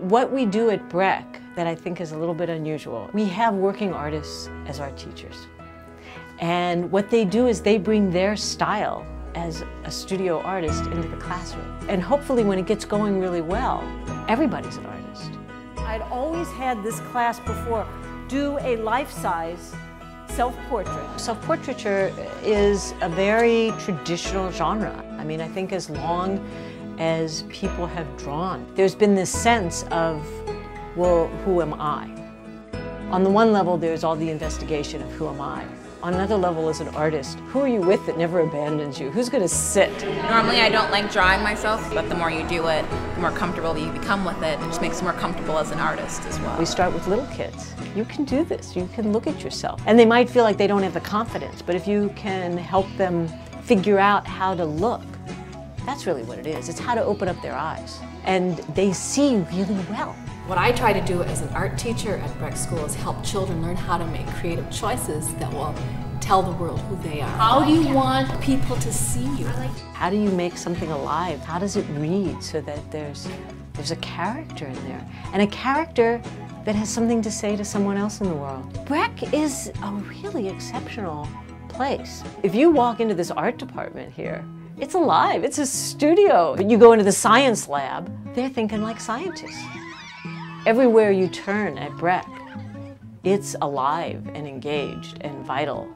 What we do at Breck that I think is a little bit unusual, we have working artists as our teachers. And what they do is they bring their style as a studio artist into the classroom. And hopefully when it gets going really well, everybody's an artist. I'd always had this class before do a life-size self-portrait. Self-portraiture is a very traditional genre. I mean, I think as long as people have drawn, there's been this sense of, well, who am I? On the one level, there's all the investigation of who am I? On another level, as an artist, who are you with that never abandons you? Who's going to sit? Normally, I don't like drawing myself, but the more you do it, the more comfortable you become with it. It just makes you more comfortable as an artist as well. We start with little kids. You can do this. You can look at yourself. And they might feel like they don't have the confidence, but if you can help them figure out how to look, that's really what it is. It's how to open up their eyes. And they see really well. What I try to do as an art teacher at Breck School is help children learn how to make creative choices that will tell the world who they are. How do you want people to see you? How do you make something alive? How does it read so that there's, there's a character in there? And a character that has something to say to someone else in the world. Breck is a really exceptional place. If you walk into this art department here, it's alive, it's a studio. But you go into the science lab, they're thinking like scientists. Everywhere you turn at Breck, it's alive and engaged and vital